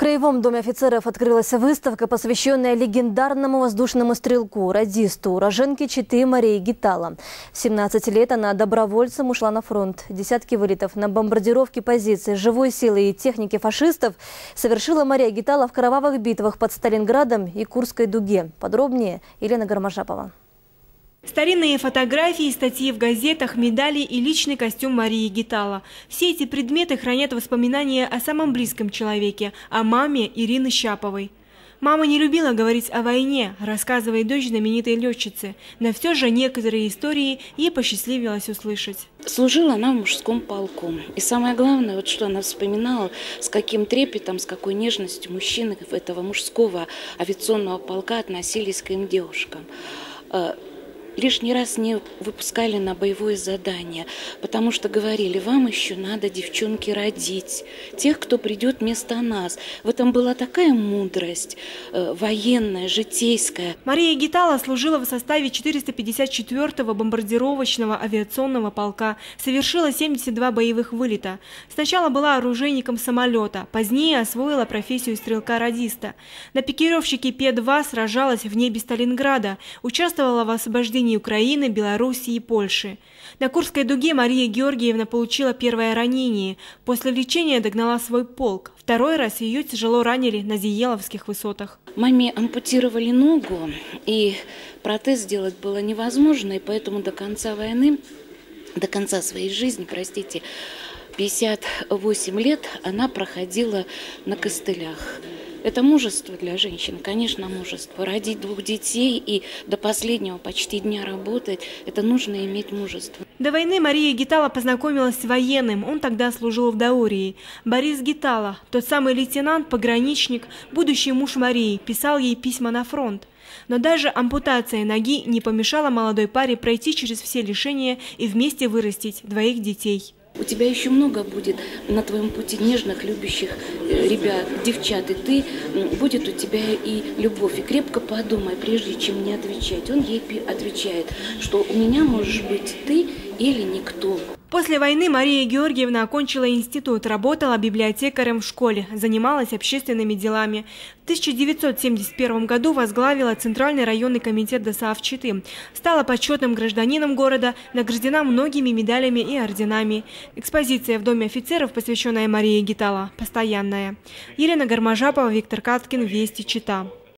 Краевом доме офицеров открылась выставка, посвященная легендарному воздушному стрелку, радисту, уроженке Читы Марии Гитала. В 17 лет она добровольцем ушла на фронт. Десятки вылетов на бомбардировке позиций живой силы и техники фашистов совершила Мария Гитала в кровавых битвах под Сталинградом и Курской дуге. Подробнее Елена Гармашапова. Старинные фотографии, статьи в газетах, медали и личный костюм Марии Гитала. Все эти предметы хранят воспоминания о самом близком человеке, о маме Ирины Щаповой. Мама не любила говорить о войне, рассказывая дочь знаменитой летчицы, но все же некоторые истории ей посчастливилось услышать. Служила она в мужском полку. И самое главное, вот что она вспоминала, с каким трепетом, с какой нежностью мужчины этого мужского авиационного полка относились к им девушкам э, лишний раз не выпускали на боевое задание, потому что говорили, вам еще надо, девчонки, родить тех, кто придет вместо нас. В этом была такая мудрость э, военная, житейская. Мария Гитала служила в составе 454-го бомбардировочного авиационного полка, совершила 72 боевых вылета. Сначала была оружейником самолета, позднее освоила профессию стрелка-радиста. На пикировщике П-2 сражалась в небе Сталинграда, участвовала в освобождении освобождении Украины, Белоруссии и Польши. На Курской дуге Мария Георгиевна получила первое ранение. После лечения догнала свой полк. Второй раз ее тяжело ранили на Зиеловских высотах. Маме ампутировали ногу, и протез сделать было невозможно, и поэтому до конца войны, до конца своей жизни, простите, 58 лет она проходила на костылях. Это мужество для женщин, конечно, мужество. Родить двух детей и до последнего почти дня работать, это нужно иметь мужество. До войны Мария Гитала познакомилась с военным, он тогда служил в Даурии. Борис Гитала, тот самый лейтенант, пограничник, будущий муж Марии, писал ей письма на фронт. Но даже ампутация ноги не помешала молодой паре пройти через все лишения и вместе вырастить двоих детей. У тебя еще много будет на твоем пути нежных, любящих э, ребят, девчат, и ты, будет у тебя и любовь. И крепко подумай, прежде чем мне отвечать. Он ей отвечает, что у меня можешь быть ты или никто. После войны Мария Георгиевна окончила институт, работала библиотекарем в школе, занималась общественными делами. В 1971 году возглавила Центральный районный комитет ДСАФ Читы. Стала почетным гражданином города, награждена многими медалями и орденами. Экспозиция в Доме офицеров, посвященная Марии Гитала, постоянная. Елена Гармажапова, Виктор Каткин, Вести, Чита.